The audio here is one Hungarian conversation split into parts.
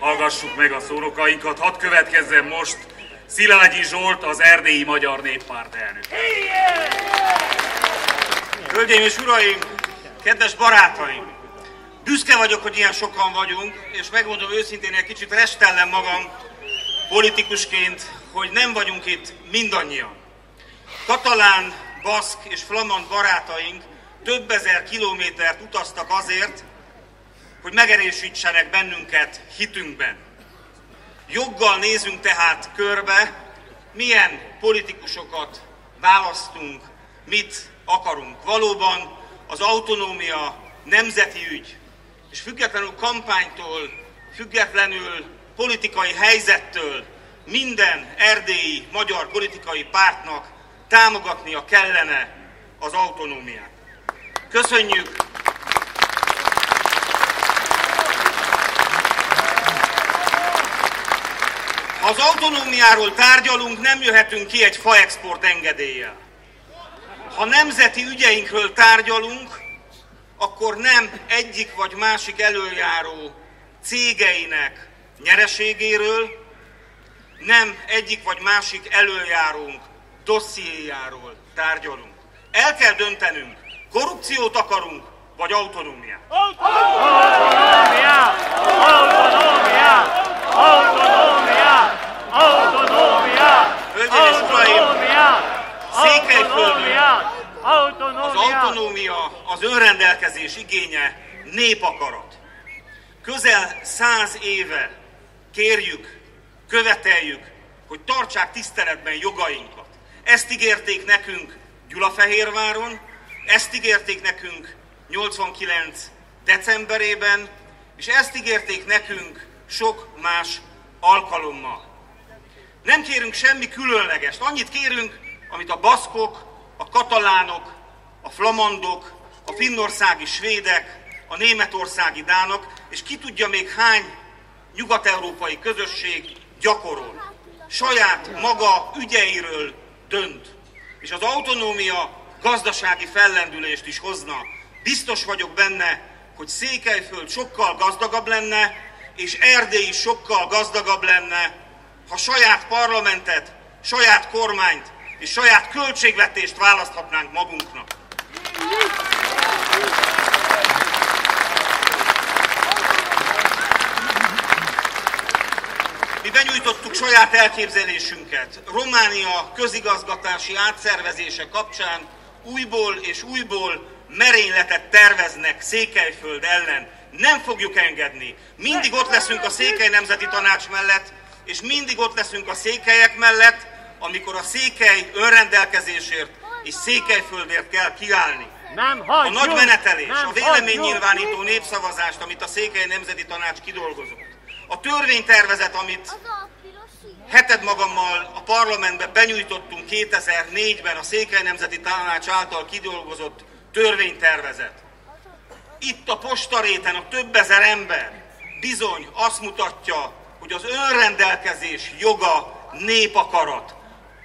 Hallgassuk meg a szónokainkat, hadd következzen most Szilágyi Zsolt, az erdélyi Magyar Néppárt elnök. Hölgyeim és uraim, kedves barátaim! Büszke vagyok, hogy ilyen sokan vagyunk, és megmondom őszintén, egy kicsit restellem magam politikusként, hogy nem vagyunk itt mindannyian. Katalán, baszk és flamand barátaink több ezer kilométert utaztak azért, hogy megerősítsenek bennünket hitünkben. Joggal nézünk tehát körbe, milyen politikusokat választunk, mit akarunk. Valóban az autonómia nemzeti ügy, és függetlenül kampánytól, függetlenül politikai helyzettől minden erdélyi magyar politikai pártnak támogatnia kellene az autonómiát. Köszönjük! Az autonómiáról tárgyalunk, nem jöhetünk ki egy faexport engedéllyel. Ha nemzeti ügyeinkről tárgyalunk, akkor nem egyik vagy másik előjáró cégeinek nyereségéről, nem egyik vagy másik előjárónk dossziéjáról tárgyalunk. El kell döntenünk, korrupciót akarunk, vagy autonómiát. Autonómia! Autonómia! Autonómia! Autonómia! Hölgyeim és uraim! Székelyföldön az autonómia, az önrendelkezés igénye népakarat. Közel száz éve kérjük, követeljük, hogy tartsák tiszteletben jogainkat. Ezt ígérték nekünk Gyulafehérváron, ezt ígérték nekünk 89 decemberében, és ezt ígérték nekünk sok más alkalommal. Nem kérünk semmi különlegest, annyit kérünk, amit a baszkok, a katalánok, a flamandok, a finnországi svédek, a németországi dánok, és ki tudja még hány nyugat-európai közösség gyakorol. Saját maga ügyeiről dönt. És az autonómia gazdasági fellendülést is hozna. Biztos vagyok benne, hogy Székelyföld sokkal gazdagabb lenne, és Erdély is sokkal gazdagabb lenne, ha saját parlamentet, saját kormányt és saját költségvetést választhatnánk magunknak. Mi benyújtottuk saját elképzelésünket. Románia közigazgatási átszervezése kapcsán újból és újból merényletet terveznek Székelyföld ellen. Nem fogjuk engedni. Mindig ott leszünk a Székely Nemzeti Tanács mellett, és mindig ott leszünk a székelyek mellett, amikor a székely önrendelkezésért és Székelyföldért kell kiállni. Nem A hagyjuk! nagy menetelés, nem a véleménynyilvánító népszavazást, amit a Székely Nemzeti Tanács kidolgozott. A törvénytervezet, amit heted magammal a parlamentbe benyújtottunk 2004-ben a Székely Nemzeti Tanács által kidolgozott törvénytervezet. Itt a postaréten a több ezer ember bizony azt mutatja, hogy az önrendelkezés joga népakarat.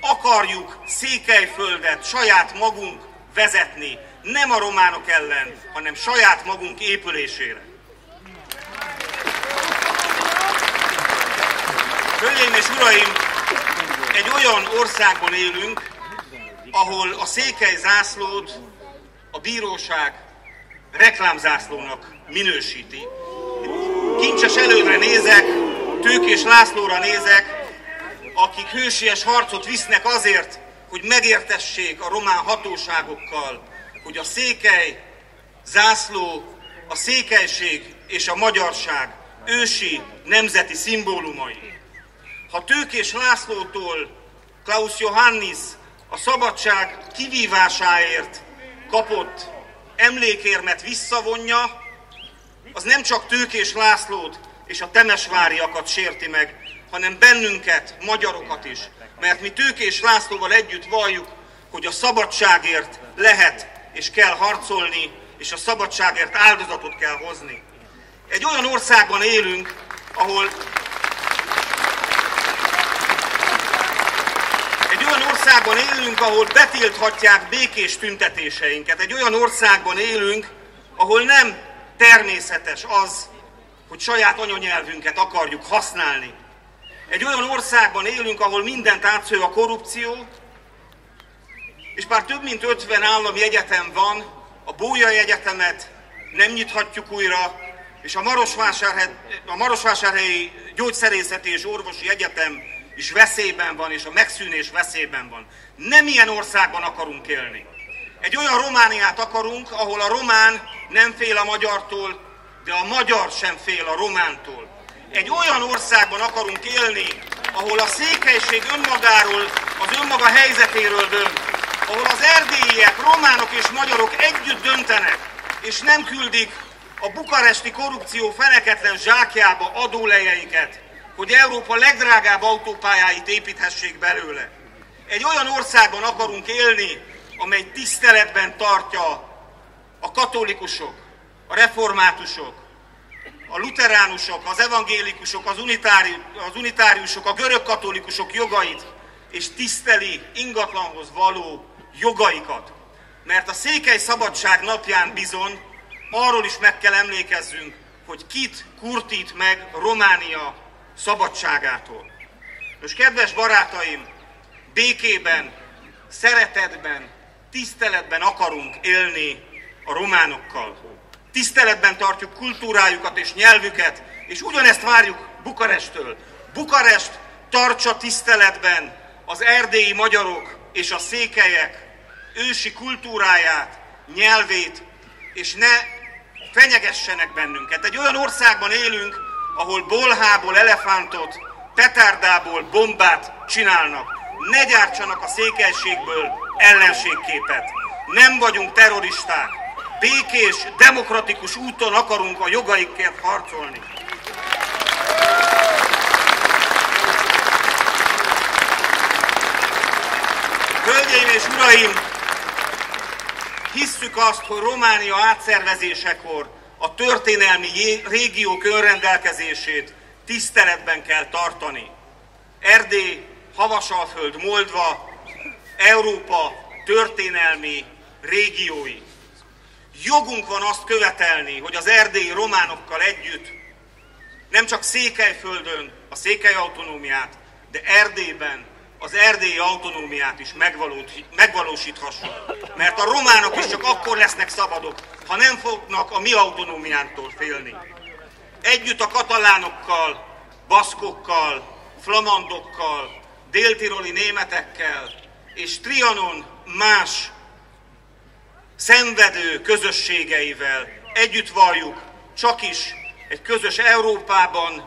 Akarjuk Székelyföldet saját magunk vezetni, nem a románok ellen, hanem saját magunk épülésére. Hölgyeim és uraim, egy olyan országban élünk, ahol a székely zászlót a bíróság reklámzászlónak minősíti. Kincses előre nézek, Tőkés Lászlóra nézek, akik hősies harcot visznek azért, hogy megértessék a román hatóságokkal, hogy a székely zászló, a székelység és a magyarság ősi nemzeti szimbólumai. Ha Tőkés Lászlótól Klaus Johannis a szabadság kivívásáért kapott emlékérmet visszavonja, az nem csak Tőkés Lászlót és a temesváriakat sérti meg, hanem bennünket, magyarokat is. Mert mi Tőkés Lászlóval együtt valljuk, hogy a szabadságért lehet és kell harcolni, és a szabadságért áldozatot kell hozni. Egy olyan országban élünk, ahol Egy olyan országban élünk, ahol betilthatják békés tüntetéseinket. Egy olyan országban élünk, ahol nem természetes az, hogy saját anyanyelvünket akarjuk használni. Egy olyan országban élünk, ahol mindent átsző a korrupció, és már több mint 50 állami egyetem van, a Bójai Egyetemet nem nyithatjuk újra, és a, Marosvásárhely, a Marosvásárhelyi Gyógyszerészeti és Orvosi Egyetem is veszélyben van, és a megszűnés veszélyben van. Nem ilyen országban akarunk élni. Egy olyan Romániát akarunk, ahol a román nem fél a magyartól, de a magyar sem fél a romántól. Egy olyan országban akarunk élni, ahol a székelység önmagáról, az önmaga helyzetéről dönt, ahol az erdélyiek, románok és magyarok együtt döntenek, és nem küldik a bukaresti korrupció feneketlen zsákjába adólejeiket, hogy Európa legdrágább autópályáit építhessék belőle. Egy olyan országban akarunk élni, amely tiszteletben tartja a katolikusok, a reformátusok, a luteránusok, az evangélikusok, az, unitári, az unitáriusok, a görög katolikusok jogait, és tiszteli ingatlanhoz való jogaikat. Mert a Székely Szabadság napján bizony arról is meg kell emlékezzünk, hogy kit kurtít meg Románia szabadságától. Most kedves barátaim, békében, szeretetben, tiszteletben akarunk élni a románokkal. Tiszteletben tartjuk kultúrájukat és nyelvüket, és ugyanezt várjuk Bukarestől. Bukarest tartsa tiszteletben az erdélyi magyarok és a székelyek ősi kultúráját, nyelvét, és ne fenyegessenek bennünket. Egy olyan országban élünk, ahol bolhából elefántot, petárdából bombát csinálnak. Ne gyártsanak a székelységből ellenségképet. Nem vagyunk terroristák. Békés, demokratikus úton akarunk a jogaikért harcolni. Hölgyeim és uraim, hisszük azt, hogy Románia átszervezésekor a történelmi régiók önrendelkezését tiszteletben kell tartani. Erdély, Havasalföld, Moldva, Európa történelmi régiói. Jogunk van azt követelni, hogy az erdélyi románokkal együtt nem csak Székelyföldön a székely autonómiát, de Erdélyben az erdélyi autonómiát is megvalósíthassuk. Mert a románok is csak akkor lesznek szabadok, ha nem fognak a mi autonómiántól félni. Együtt a katalánokkal, baszkokkal, flamandokkal, déltiroli németekkel és Trianon más szenvedő közösségeivel együtt valljuk, csak is egy közös Európában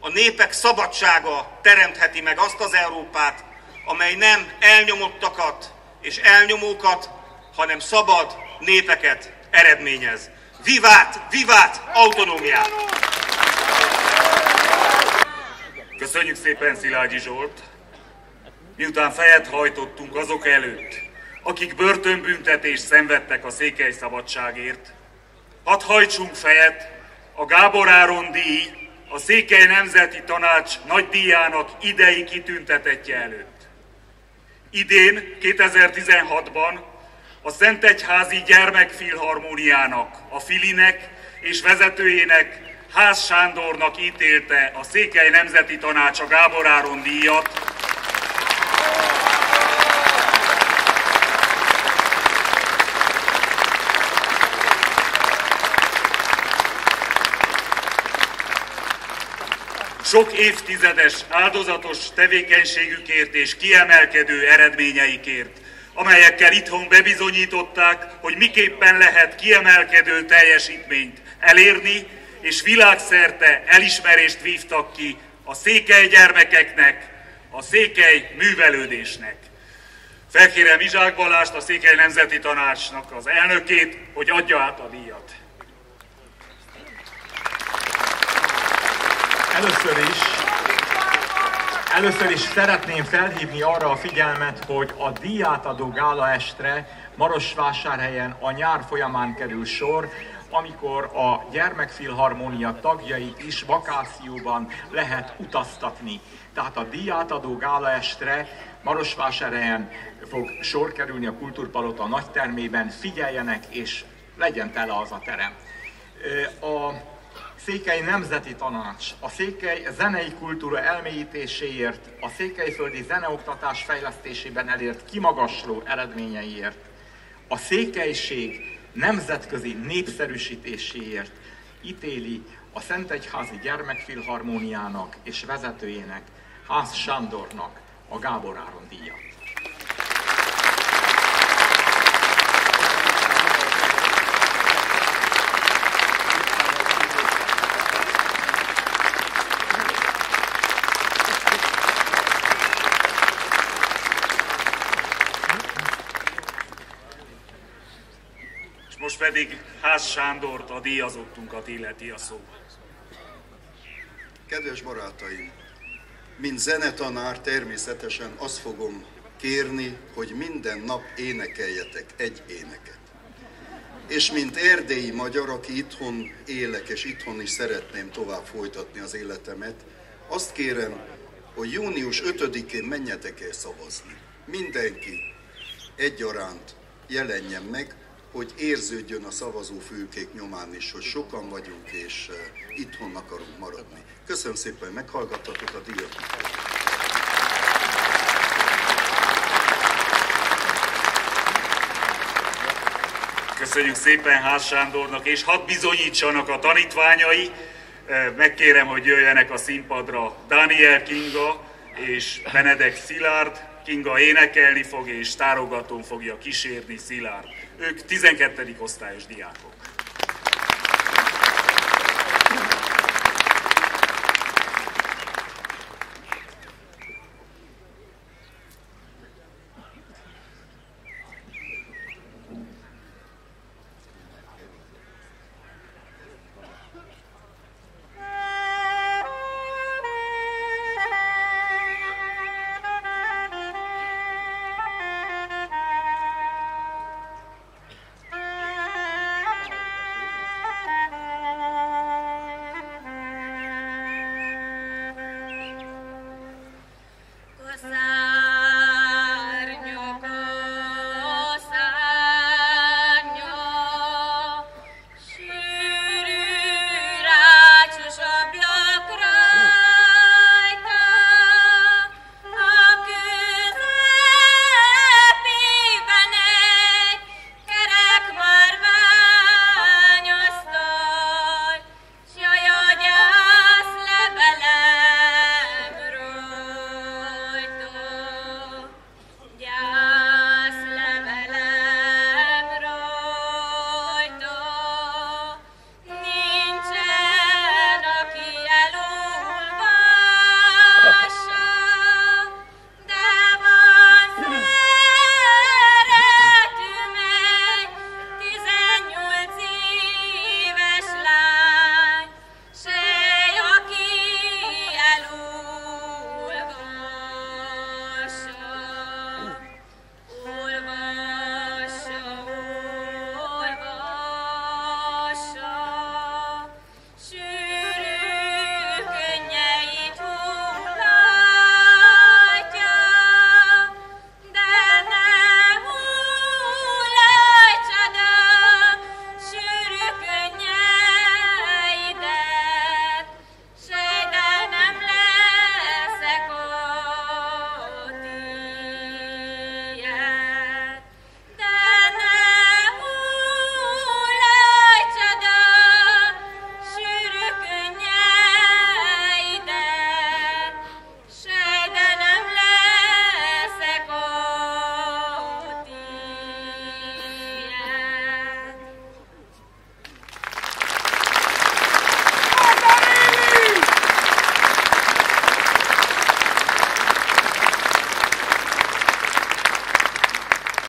a népek szabadsága teremtheti meg azt az Európát, amely nem elnyomottakat és elnyomókat, hanem szabad népeket eredményez. Vivát, vivát, autonómiát! Köszönjük szépen Szilágyi Zsolt! Miután fejet hajtottunk azok előtt, akik börtönbüntetést szenvedtek a székely szabadságért, hadd hajtsunk fejet a Gábor Áron díj a Székely Nemzeti Tanács nagydíjának idei kitüntetetje előtt. Idén, 2016-ban a Szentegyházi Gyermekfilharmóniának, a Filinek és vezetőjének Ház Sándornak ítélte a Székely Nemzeti Tanács a Gábor Áron díjat, sok évtizedes áldozatos tevékenységükért és kiemelkedő eredményeikért, amelyekkel itthon bebizonyították, hogy miképpen lehet kiemelkedő teljesítményt elérni, és világszerte elismerést vívtak ki a székely gyermekeknek, a székely művelődésnek. Felkérem Izsák Balást, a Székely Nemzeti Tanácsnak az elnökét, hogy adja át a díjat. Először is, először is szeretném felhívni arra a figyelmet, hogy a díjátadó gála estre Marosvásárhelyen a nyár folyamán kerül sor, amikor a gyermekfilharmónia tagjait is vakációban lehet utaztatni. Tehát a díjátadó gála estre Marosvásárhelyen fog sor kerülni a Kultúrpalota nagytermében, figyeljenek és legyen tele az a terem. A Székely Nemzeti Tanács, a Székely zenei kultúra elmélyítéséért, a székelyföldi zeneoktatás fejlesztésében elért kimagasló eredményeiért, a székelység nemzetközi népszerűsítéséért ítéli a Szentegyházi Gyermekfilharmóniának és vezetőjének, Ház Sándornak a Gábor Áron díjat. Most pedig Ház Sándort, a díjazottunkat illeti a szó. Kedves barátaim, mint zenetanár természetesen azt fogom kérni, hogy minden nap énekeljetek egy éneket. És mint erdélyi magyar, aki itthon élek, és itthon is szeretném tovább folytatni az életemet, azt kérem, hogy június 5-én menjetek el szavazni. Mindenki egyaránt jelenjen meg, hogy érződjön a szavazófülkék nyomán is, hogy sokan vagyunk és uh, itthon akarunk maradni. Köszönöm szépen, hogy meghallgattatok a díjat. Köszönjük szépen Ház Sándornak, és hadd bizonyítsanak a tanítványai, megkérem, hogy jöjjenek a színpadra Daniel Kinga és Benedek Szilárd, Kinga énekelni fog, és tárogatón fogja kísérni Szilárd. Ők 12. osztályos diákok.